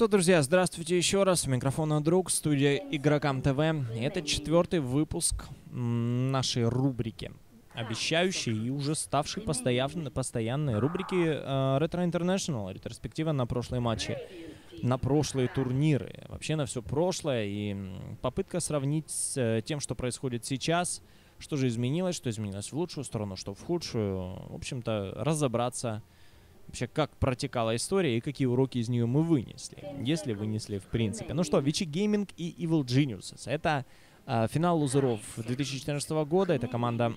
что, друзья, здравствуйте еще раз. У микрофона друг, студия Игрокам ТВ. Это четвертый выпуск нашей рубрики, обещающей и уже ставшей постоянной, постоянной рубрики Retro International, ретроспектива на прошлые матчи, на прошлые турниры, вообще на все прошлое. И попытка сравнить с uh, тем, что происходит сейчас, что же изменилось, что изменилось в лучшую сторону, что в худшую. В общем-то, разобраться вообще как протекала история и какие уроки из нее мы вынесли, если вынесли в принципе. Ну что, Вичи Гейминг и Evil Geniuses. Это э, финал лузеров 2014 года. Это команда,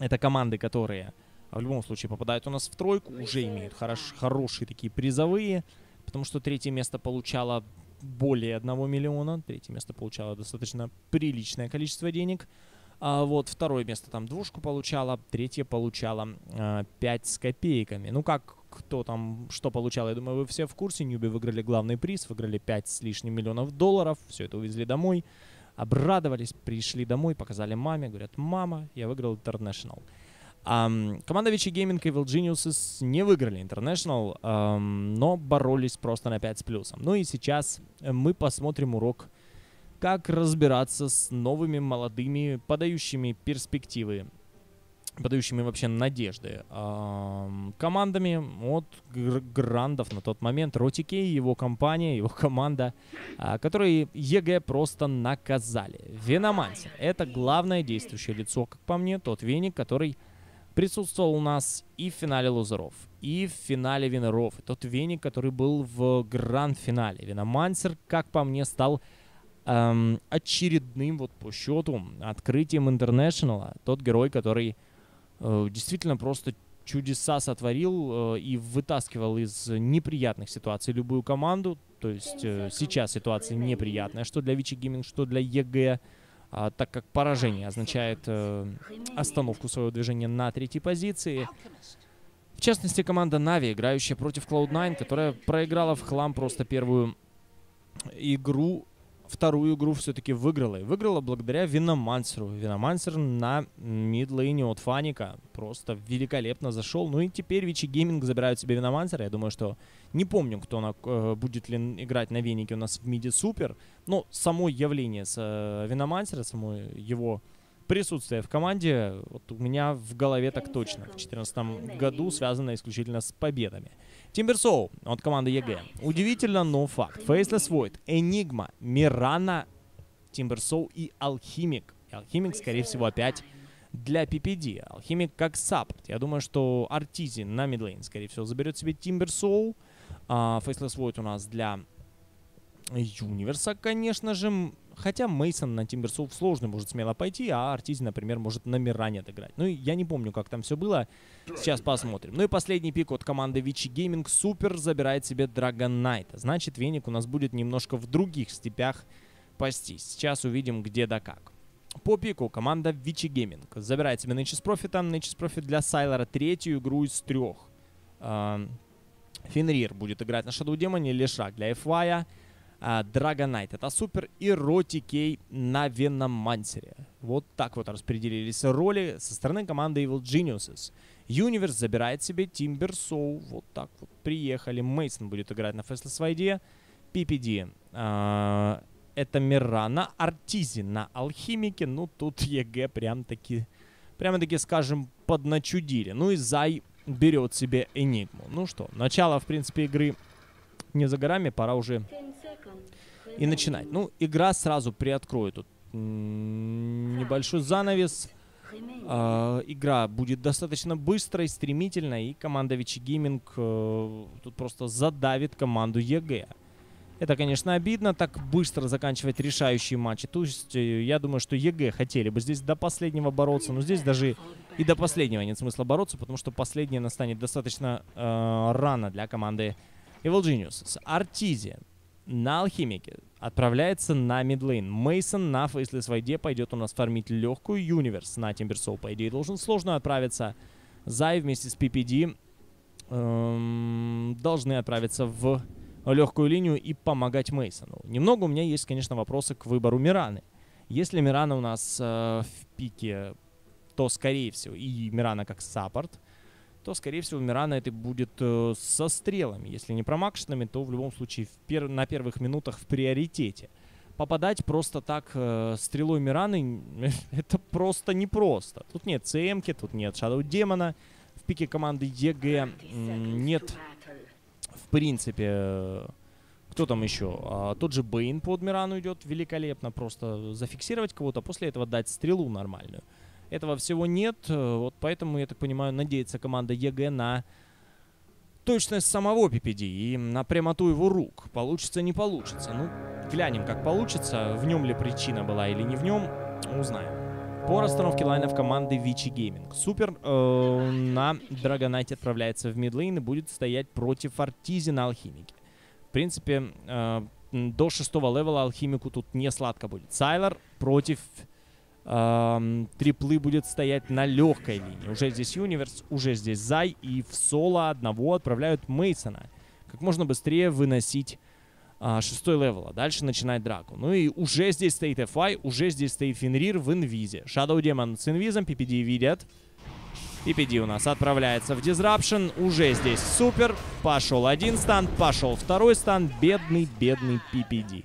это команды, которые в любом случае попадают у нас в тройку, уже имеют хорош, хорошие такие призовые, потому что третье место получало более 1 миллиона, третье место получало достаточно приличное количество денег. А вот второе место там двушку получала, третье получала а, 5 с копейками. Ну как, кто там что получал, я думаю, вы все в курсе. Ньюби выиграли главный приз, выиграли 5 с лишним миллионов долларов, все это увезли домой, обрадовались, пришли домой, показали маме, говорят, мама, я выиграл International. Um, команда Vichy Gaming и Evil Geniuses не выиграли International, um, но боролись просто на 5 с плюсом. Ну и сейчас мы посмотрим урок как разбираться с новыми, молодыми, подающими перспективы, подающими вообще надежды э, командами от грандов на тот момент. ROTK, его компания, его команда, э, которые EG просто наказали. Веномансер — это главное действующее лицо, как по мне, тот веник, который присутствовал у нас и в финале лузеров, и в финале winner ов. Тот веник, который был в гранд-финале. Веномансер, как по мне, стал эм, очередным вот по счету открытием International а. Тот герой, который э, действительно просто чудеса сотворил э, и вытаскивал из неприятных ситуаций любую команду. То есть э, сейчас ситуация неприятная, что для Vici Gaming, что для EG, э, так как поражение означает э, остановку своего движения на третьей позиции. В частности, команда Нави, играющая против Cloud9, которая проиграла в хлам просто первую игру вторую игру все-таки выиграла. И выиграла благодаря Виномансеру. Виномансер на mid lane е от Фаника просто великолепно зашел. Ну и теперь Vici Gaming забирают себе Виномансера. Я думаю, что не помню, кто на, э, будет ли играть на Венике у нас в миде Супер. Но само явление с э, Виномансера, само его присутствие в команде вот у меня в голове так точно в 2014 году связано исключительно с победами. Timbersaw от команды EG. Удивительно, но факт. Faceless Void, Энигма, Мирана, Timbersaw и Алхимик. Алхимик, скорее всего, опять для PPD. Алхимик как саппорт. Я думаю, что Артизи на mid lane, скорее всего, заберет себе Timbersaw. А, Faceless Void у нас для Юниверса, конечно же. Хотя Мейсон на Timbersaw тоже может смело пойти, а Артизи, например, может на Миране отыграть. Ну, я не помню, как там все было. Сейчас посмотрим. Ну и последний пик от команды Vici Gaming. Супер забирает себе Dragon Knight а. Значит, Веник у нас будет немножко в других степях пастись. Сейчас увидим, где да как. По пику команда Vici Gaming забирает себе Nature's Prophet. Nature's Prophet для Сайлера третью игру из трех. Фенрир будет играть на Shadow Demon, Лешак для FY. Dragon Knight это супер и rOtK на Веномансере. Вот так вот распределились роли со стороны команды Evil Geniuses. Юниверс забирает себе Timbersaw. Вот так вот приехали. Мейсон будет играть на Faceless Void. PPD. А, это Мирана. Артизи на Алхимике. Ну, тут EG прям-таки, прямо-таки, скажем, подначудили. Ну и Зай берет себе Энигму. Ну что, начало, в принципе, игры не за горами. Пора уже и начинать. Ну, игра сразу приоткроет тут небольшой занавес. Uh, игра будет достаточно быстрой, стремительной, и команда Vici Gaming uh, тут просто задавит команду EG. Это, конечно, обидно, так быстро заканчивать решающие матчи. То есть, э, я думаю, что EG хотели бы здесь до последнего бороться, но здесь даже и до последнего нет смысла бороться, потому что последнее настанет достаточно uh, рано для команды Evil Geniuses. Артизи на Алхимике отправляется на midlane. Мейсон на Фейслес Войде пойдет у нас фармить легкую. Юниверс на Тимберсоу, по идее, должен сложную отправиться. Зай вместе с PPD эм, должны отправиться в легкую линию и помогать Мейсону. Немного у меня есть, конечно, вопросы к выбору Мираны. Если Мирана у нас э, в пике, то, скорее всего, и Мирана как саппорт, то, скорее всего, Мирана это будет э, со стрелами. Если не промакшенными, то в любом случае в пер на первых минутах в приоритете. Попадать просто так э, стрелой Мираны, это просто непросто. Тут нет ЦМки, тут нет Shadow Демона. В пике команды EG нет, в принципе, э, кто там еще? А, тот же Бейн под Мирану идет великолепно. Просто зафиксировать кого-то, а после этого дать стрелу нормальную. Этого всего нет, э, вот поэтому, я так понимаю, надеется команда EG на точность самого PPD и на прямоту его рук. Получится, не получится. Ну, глянем, как получится. В нем ли причина была или не в нем, узнаем. По расстановке лайнов команды Vici Gaming. Super э, на Драгонайте отправляется в midlane и будет стоять против Артизи на Алхимике. В принципе, э, до шестого левела Алхимику тут не сладко будет. Sylar против эм, триплы будет стоять на легкой линии. Уже здесь Юниверс, уже здесь Зай, и в соло одного отправляют Мейсона. Как можно быстрее выносить э, шестой левел, а дальше начинать драку. Ну и уже здесь стоит FY, уже здесь стоит Фенрир в инвизе. Shadow Demon с инвизом, PPD видят. PPD у нас отправляется в Disruption. Уже здесь супер. Пошел один стан, пошел второй стан. Бедный, бедный PPD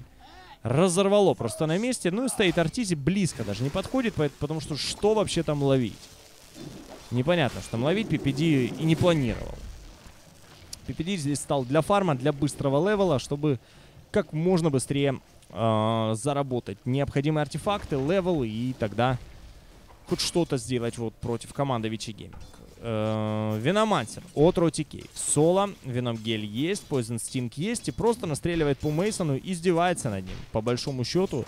разорвало просто на месте. Ну и стоит Артизи близко даже не подходит, потому что что вообще там ловить? Непонятно, что там ловить PPD и не планировал. PPD здесь стал для фарма, для быстрого левела, чтобы как можно быстрее э, заработать необходимые артефакты, левел и тогда хоть что-то сделать вот против команды Vici Gaming. Venomancer от rOtK. Соло, Venomous Gale есть, Poison Sting есть. И просто настреливает по Мейсону и издевается над ним. По большому счету,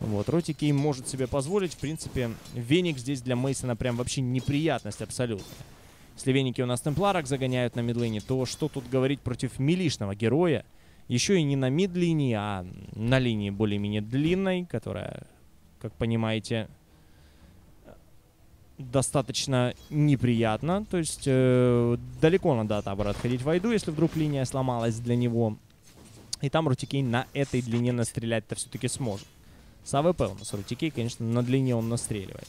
вот, Ротикей может себе позволить. В принципе, Веник здесь для Мейсона прям вообще неприятность абсолютно. Если Веники у нас Темпларок загоняют на мидлине, то что тут говорить против милишного героя? Еще и не на мид-линии, а на линии более-менее длинной, которая, как понимаете, достаточно неприятно. То есть э, далеко надо от Абра отходить войду, если вдруг линия сломалась для него. И там rOtK на этой лейне настрелять-то все-таки сможет. С AWP у нас rOtK, конечно, на лейне он настреливает.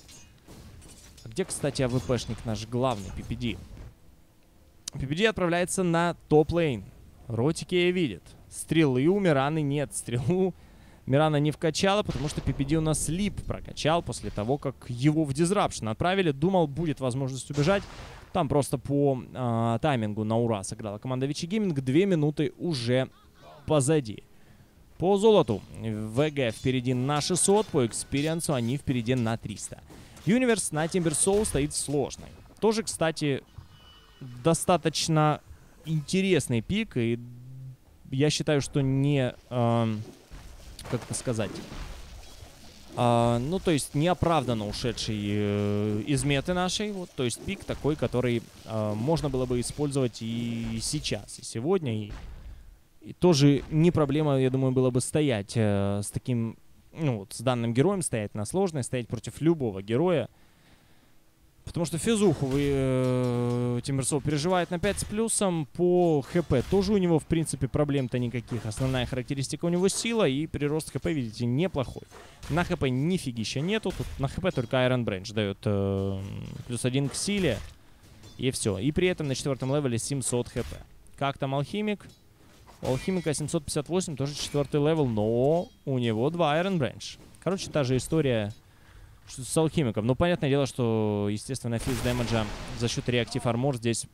А где, кстати, AWP шник наш главный, PPD? PPD отправляется на top lane. Ротикея видит. Стрелы у Мираны нет. Стрелу Мирана не вкачала, потому что PPD у нас leap прокачал после того, как его в disruption отправили. Думал, будет возможность убежать. Там просто по э, таймингу на ура сыграла команда Vici Gaming. Две минуты уже позади. По золоту VG впереди на 600, по экспириенсу они впереди на 300. Юниверс на соло стоит сложный. Тоже, кстати, достаточно интересный пик, и я считаю, что не... Э, как это сказать, а, ну, то есть неоправданно ушедший э, из меты нашей, вот, то есть пик такой, который э, можно было бы использовать и сейчас, и сегодня, и, и тоже не проблема, я думаю, было бы стоять э, с таким, ну, вот, с данным героем, стоять на сложной, стоять против любого героя, Потому что физуху э, Тимирсов переживает на 5 с плюсом. По ХП тоже у него, в принципе, проблем-то никаких. Основная характеристика у него сила и прирост ХП, видите, неплохой. На ХП нифигища нету. Тут на ХП только Iron Branch дает э, плюс один к силе. И все. И при этом на четвертом левеле 700 хп. Как там алхимик? У алхимика 758, тоже четвертый левел, но у него два Iron Branch. Короче, та же история что с алхимиком. Ну, понятное дело, что, естественно, физ дэмэджа за счет Reactive Armor здесь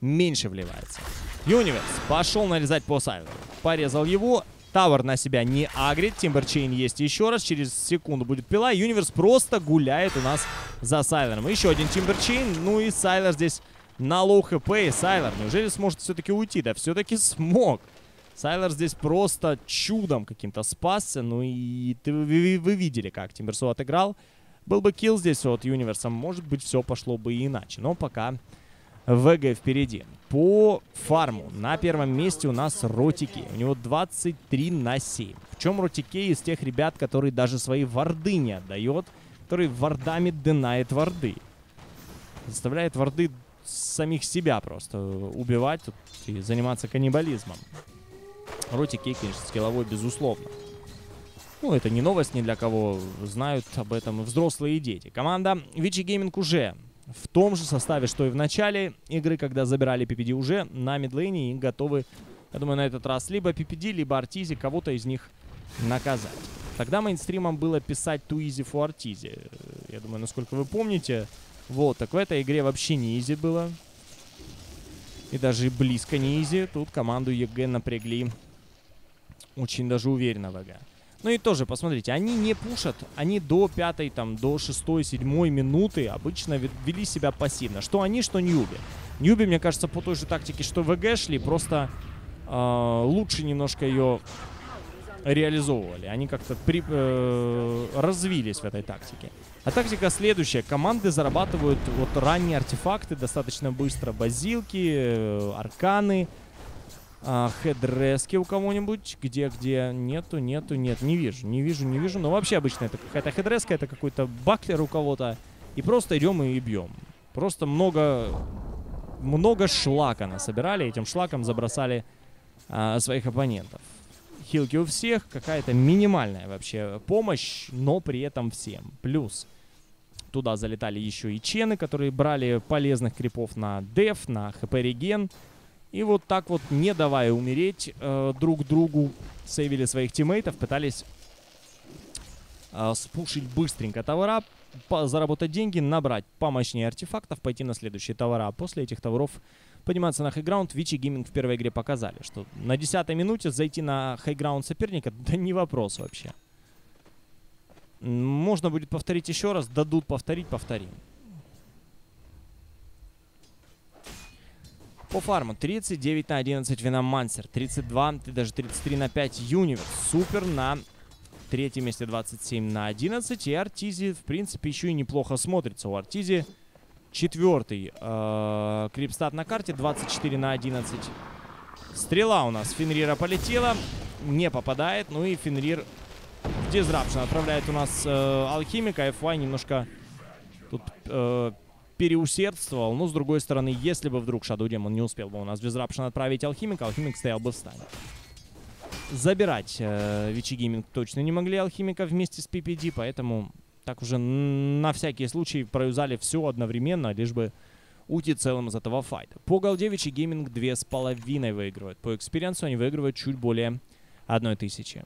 меньше вливается. Юниверс пошел нарезать по Сайверу. Порезал его. Tower на себя не агрит. Timber Chain есть еще раз. Через секунду будет пила. Юниверс просто гуляет у нас за Сайвером. Еще один Timber Chain. Ну и Sylar здесь на low хп. И Sylar неужели сможет все-таки уйти? Да все-таки смог. Sylar здесь просто чудом каким-то спасся. Ну и ты, вы, вы видели, как Тимберсу отыграл. Был бы kill здесь от Юниверса, может быть, все пошло бы иначе. Но пока VG впереди. По фарму на первом месте у нас rOtK. У него 23 на 7. Причем rOtK из тех ребят, которые даже свои варды не отдает, который вардами динает варды. Заставляет варды самих себя просто убивать и заниматься каннибализмом. Роти Кей, конечно, скилловой, безусловно. Ну, это не новость ни для кого. Знают об этом взрослые и дети. Команда Вичи Гейминг уже в том же составе, что и в начале игры, когда забирали PPD уже на мидлейне и готовы, я думаю, на этот раз либо PPD, либо Артизи, кого-то из них наказать. Тогда мейнстримом было писать Too Easy for Arteezy. Я думаю, насколько вы помните. Вот, так в этой игре вообще не easy было. И даже близко не изи. Тут команду EG напрягли очень даже уверенно VG. Ну и тоже, посмотрите, они не пушат, они до пятой, там, до шестой, седьмой минуты обычно вели себя пассивно. Что они, что Newbee. Newbee, мне кажется, по той же тактике, что VG шли, просто э, лучше немножко ее реализовывали. Они как-то э, развились в этой тактике. А тактика следующая. Команды зарабатывают вот ранние артефакты достаточно быстро. Базилки, э, арканы, а, хедрески у кого-нибудь? Где, где? Нету, нету, нет. Не вижу, не вижу, не вижу. Но вообще обычно это какая-то хедреска, это какой-то баклер у кого-то. И просто идем и бьем. Просто много, много шлака насобирали. Этим шлаком забросали а, своих оппонентов. Хилки у всех, какая-то минимальная вообще помощь, но при этом всем. Плюс туда залетали еще и чены, которые брали полезных крипов на деф, на хп-реген. И вот так вот, не давая умереть э, друг другу, сейвили своих тиммейтов, пытались э, спушить быстренько товара, заработать деньги, набрать помощнее артефактов, пойти на следующие tower а. После этих tower ов подниматься на high ground. Vici Gaming в первой игре показали, что на 10 минуте зайти на high ground соперника, да не вопрос вообще. Можно будет повторить еще раз, дадут повторить, повторим. По фарму 39 на 11 Venomancer, 32, даже 33 на 5 Universe. Супер на третьем месте 27 на 11. И Arteezy, в принципе, еще и неплохо смотрится. У Arteezy четвертый э, creep stat на карте, 24 на 11. Стрела у нас Фенрира полетела, не попадает. Ну и Fenrir Disruption отправляет у нас э, Алхимика. FY немножко тут э, переусердствовал. Но, с другой стороны, если бы вдруг Shadow Demon не успел бы у нас Disruption отправить Алхимика, Алхимик стоял бы в stun е. Забирать э, Vici Gaming точно не могли Алхимика вместе с PPD, поэтому так уже на всякий случай про use али все одновременно, лишь бы уйти целым из этого fight а. По gold е Vici Gaming 2,5 выигрывают, По experience у они выигрывают чуть более 1000.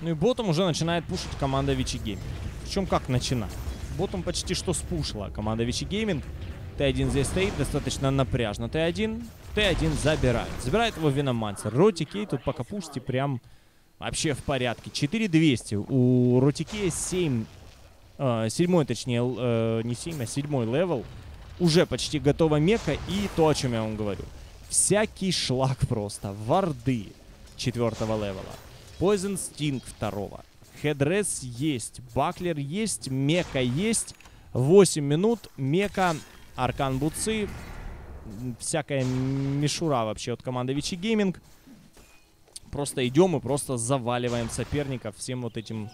Ну и ботом уже начинает пушить команда Vici Gaming. Причем как начинает? Ботом почти что спушила команда Vici Gaming.Т1 здесь стоит, достаточно напряжно. Т1, Т1 забирает. Забирает его Venomancer. rOtK тут пока пушите прям вообще в порядке. 4200. У rOtK а 7, э, седьмой точнее, э, не 7, а седьмой level. Уже почти готова мека и то, о чем я вам говорю. Всякий шлак просто. Ward ы четвертого левела. Poison Sting второго. Headdress есть. Buckler есть. Мека есть. 8 минут. Мека. Arcane Boots ы. Всякая мишура вообще от команды Vici Gaming. Просто идем и просто заваливаем соперников всем вот этим...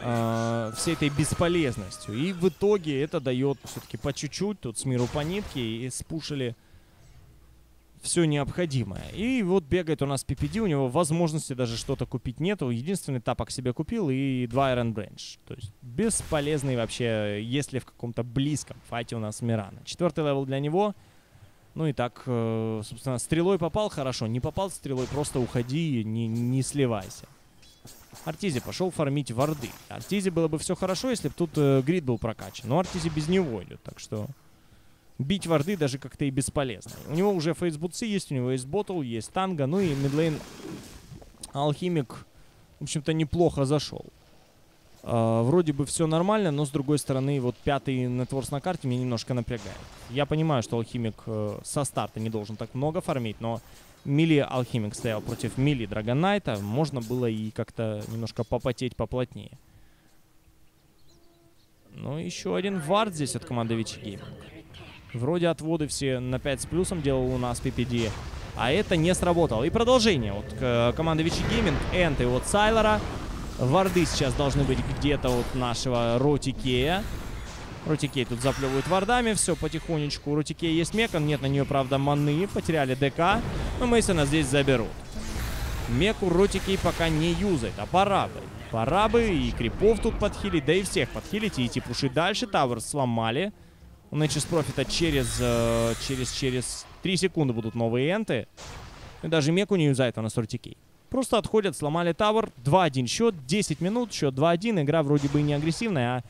Э, всей этой бесполезностью. И в итоге это дает все-таки по чуть-чуть. Тут с миру по нитке. И спушили все необходимое. И вот бегает у нас PPD, у него возможности даже что-то купить нету. Единственный тапок себе купил и два Iron Branch. То есть бесполезный вообще, если в каком-то близком fight е у нас Мирана. Четвертый level для него. Ну и так, э, собственно, стрелой попал хорошо. Не попал стрелой, просто уходи, не, не сливайся. Arteezy пошел farm ить ward ы. Arteezy было бы все хорошо, если бы тут э, greed был прокачан. Но Arteezy без него идет, так что бить варды даже как-то и бесполезно. У него уже фейсбутсы есть, у него есть ботл, есть танго, ну и мидлейн алхимик, в общем-то, неплохо зашел. Uh, вроде бы все нормально, но с другой стороны, вот пятый нетворс на карте меня немножко напрягает. Я понимаю, что алхимик uh, со старта не должен так много фармить, но мили алхимик стоял против мили драгонайта, можно было и как-то немножко попотеть поплотнее. Ну, еще один ward здесь от команды Vici Gaming. Вроде отводы все на 5 с плюсом делал у нас PPD. А это не сработало. И продолжение. Вот э, команда Vici Gaming, Энты от Сайлора. Ward ы сейчас должны быть где-то от нашего rOtK а. rOtK тут заплевывают ward ами, все потихонечку. У rOtK а есть мекан, нет на нее, правда, маны. Потеряли ДК, но Мейсона здесь заберут. Меку rOtK пока не use ает, а пора бы. Пора бы и крипов тут подхилить, да и всех подхилить и идти пушить дальше. Тавр сломали. У Nature's Профита через, э, через, через 3 секунды будут новые энты. И даже Меку не юзает, а на Ротикей. Просто отходят, сломали тавр. 2-1 счет, 10 минут, счет 2-1. Игра вроде бы не агрессивная, а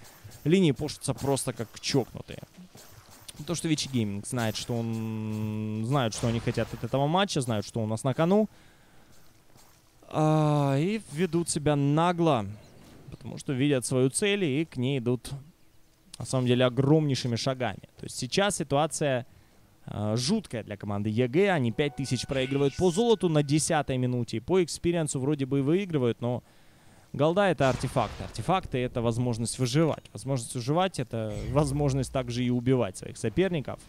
линии пушатся просто как чокнутые. То, что Вичи Гейминг знает, что он... Знают, что они хотят от этого матча, знают, что у нас на кону. А, и ведут себя нагло, потому что видят свою цель и к ней идут, на самом деле, огромнейшими шагами. То есть сейчас ситуация э, жуткая для команды EG. Они 5000 проигрывают по золоту на 10 минуте. По experience у вроде бы и выигрывают, но gold а это артефакты. Артефакты это возможность выживать. Возможность выживать это возможность также и убивать своих соперников.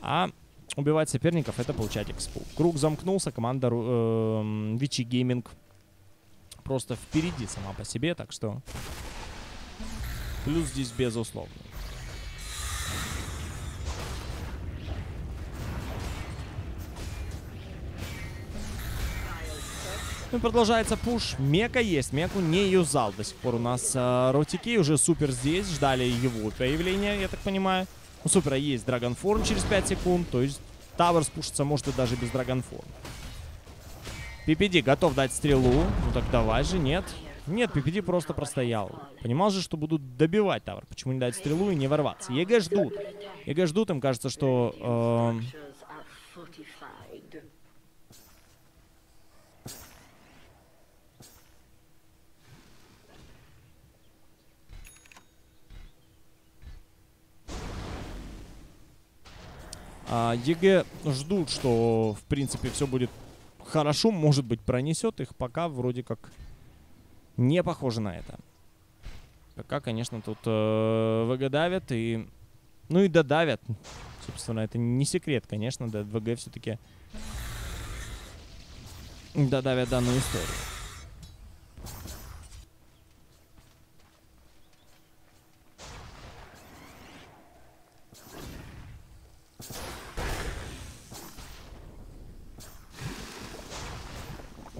А убивать соперников, это получать экспу. Круг замкнулся, команда э, Вичи Гейминг просто впереди сама по себе, так что плюс здесь безусловно. Ну, продолжается пуш. Мека есть. Меку не юзал до сих пор у нас. Э, Ротики уже супер здесь. Ждали его появления, я так понимаю. У Супера есть Dragon Form через 5 секунд, то есть tower спушится может и даже без Dragon Form. PPD готов дать стрелу. Ну так давай же, нет. Нет, PPD просто простоял. Понимал же, что будут добивать tower. Почему не дать стрелу и не ворваться? EG ждут. EG ждут, им кажется, что... Э А, EG ждут, что, в принципе, все будет хорошо. Может быть, пронесет их. Пока вроде как не похоже на это. Пока, конечно, тут э, VG давят и... Ну и додавят. Собственно, это не секрет, конечно. Да, VG все-таки додавят данную историю.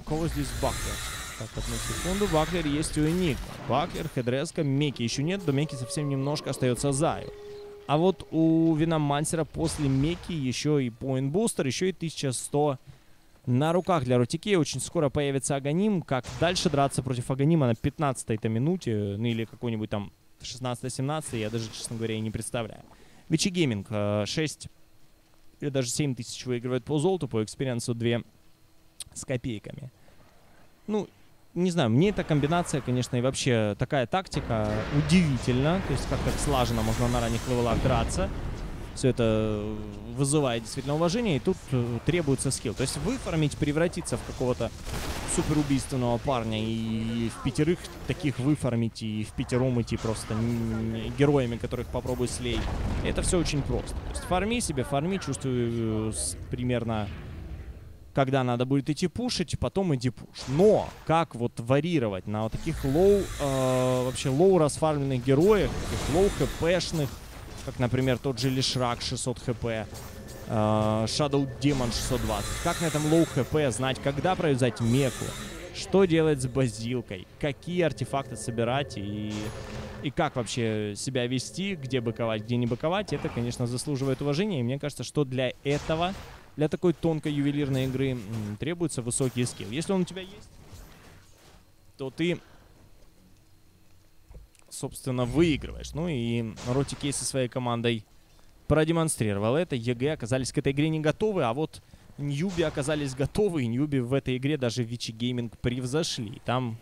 кого здесь Баклер? Так, одну секунду. Баклер есть у Ника. Баклер, Хедреска, Меки еще нет. До Меки совсем немножко остается Заю. А вот у Виномансера после Меки еще и Point Booster, еще и 1100 на руках для Рутики. Очень скоро появится Аганим. Как дальше драться против Аганима на 15-й минуте, ну или какой-нибудь там 16-17, я даже, честно говоря, и не представляю. Вичи Гейминг 6 или даже 7 тысяч выигрывает по золоту, по experience у 2 с копейками. Ну, не знаю, мне эта комбинация, конечно, и вообще такая тактика удивительна. То есть как так слаженно можно на ранних левелах драться. Все это вызывает действительно уважение, и тут э, требуется skill. То есть вы farm ить, превратиться в какого-то суперубийственного парня и в пятерых таких вы farm ить и в пятером идти просто героями, которых попробуй слей. Это все очень просто. То есть farm и себе, farm и, чувствую э, примерно когда надо будет идти пушить, потом иди push. Но как вот варьировать на вот таких low, э, вообще low рас farm ленных героев, таких low хпшных, как, например, тот же Лишрак 600 хп, э, Shadow Demon 620. Как на этом low хп знать, когда про use ать меку, что делать с базилкой, какие артефакты собирать и, и как вообще себя вести, где быковать, где не быковать, это, конечно, заслуживает уважения. И мне кажется, что для этого для такой тонкой ювелирной игры требуется высокий skill. Если он у тебя есть, то ты, собственно, выигрываешь. Ну и rOtK со своей командой продемонстрировал это. EG оказались к этой игре не готовы, а вот Newbee оказались готовы. И Newbee в этой игре даже Vici Gaming превзошли. Там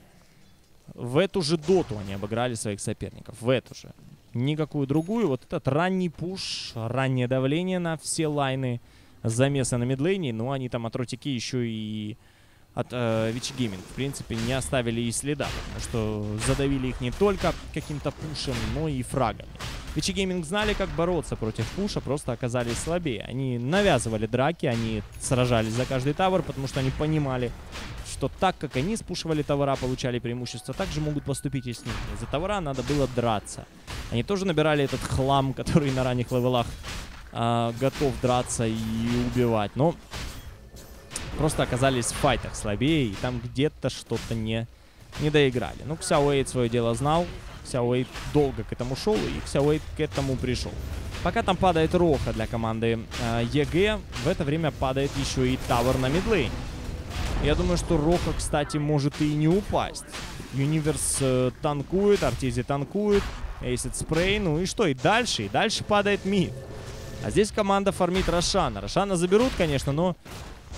в эту же доту они обыграли своих соперников. В эту же. Никакую другую. Вот этот ранний пуш, раннее давление на все лайны – замеса на мидлейне, но они там от rOtK еще и от э, Vici Gaming, в принципе, не оставили и следа, потому что задавили их не только каким-то пушем, но и фрагами. Vici Gaming знали, как бороться против пуша, просто оказались слабее. Они навязывали драки, они сражались за каждый тавер, потому что они понимали, что так как они спушивали тавера, получали преимущество, так же могут поступить и с ними. За тавера надо было драться. Они тоже набирали этот хлам, который на ранних левелах э, готов драться и убивать. Но просто оказались в файтах слабее, и там где-то что-то не, не доиграли. Ну, Ксяуэйд свое дело знал, Ксяуэйд долго к этому шел, и Ксяуэйд к этому пришел. Пока там падает Роха для команды э, EG, в это время падает еще и Тавер на мидлейн. Я думаю, что Роха, кстати, может и не упасть. Юниверс э, танкует, Артизи танкует, Эйсид спрей, ну и что, и дальше, и дальше падает мид. А здесь команда фармит Рошана. Рошана заберут, конечно, но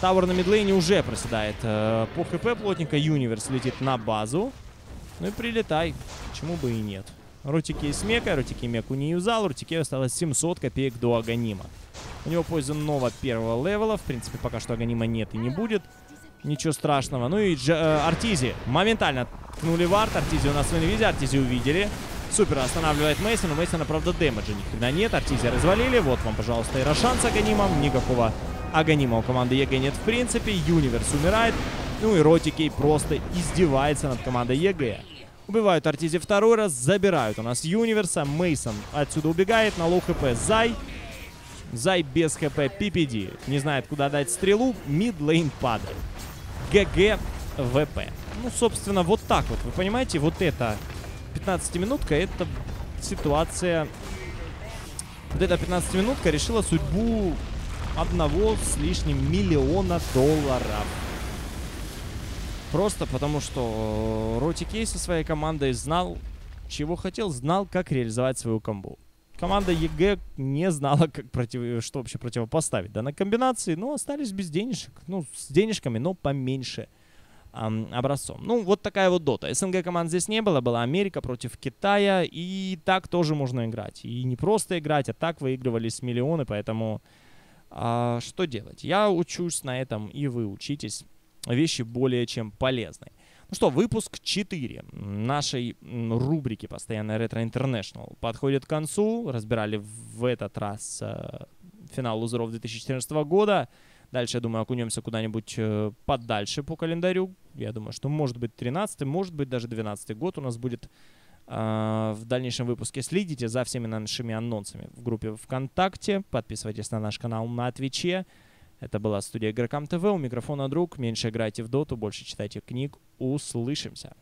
Тавр на мидлейне уже проседает. Э, по хп плотника Юниверс летит на базу. Ну и прилетай. Почему бы и нет. Рутики с мека, Рутики меку не юзал. Рутике осталось 700 копеек до Аганима. У него Poison Nova первого левела. В принципе, пока что Аганима нет и не будет. Ничего страшного. Ну и э, Arteezy моментально ткнули вард. Arteezy у нас в инвизе. Arteezy увидели. Супер останавливает Мейсона. Мейсона, правда, дэмэджа ни хрена нет. Arteezy развалили. Вот вам, пожалуйста, и Рошан с Аганимом. Никакого Аганима у команды EG нет в принципе. Universe умирает. Ну и rOtK просто издевается над командой EG. Убивают Arteezy второй раз, забирают у нас Юниверса. Мейсон отсюда убегает на low HP. zai. Зай без хп. PPD. Не знает, куда дать стрелу. Мидлейн падает. ГГ ВП. Ну, собственно, вот так вот. Вы понимаете, вот это 15-минутка, это ситуация... Вот эта 15-минутка решила судьбу одного с лишним миллиона долларов. Просто потому, что Роти Кей со своей командой знал, чего хотел, знал, как реализовать свою комбу. Команда EG не знала, как против... что вообще противопоставить данной комбинации, но остались без денежек. Ну, с денежками, но поменьше образцом. Ну, вот такая вот дота. СНГ команд здесь не было, была Америка против Китая, и так тоже можно играть. И не просто играть, а так выигрывались миллионы, поэтому а, что делать? Я учусь на этом, и вы учитесь. Вещи более чем полезные. Ну что, выпуск 4 нашей рубрики «Постоянная ретро International» подходит к концу. Разбирали в этот раз э, финал лузеров 2014 года. Дальше, я думаю, окунемся куда-нибудь э, подальше по календарю. Я думаю, что может быть 13 может быть даже 12 год у нас будет э, в дальнейшем выпуске. Следите за всеми нашими анонсами в группе ВКонтакте. Подписывайтесь на наш канал на Твиче. Это была студия Игрокам ТВ. У микрофона друг. Меньше играйте в доту, больше читайте книг. Услышимся.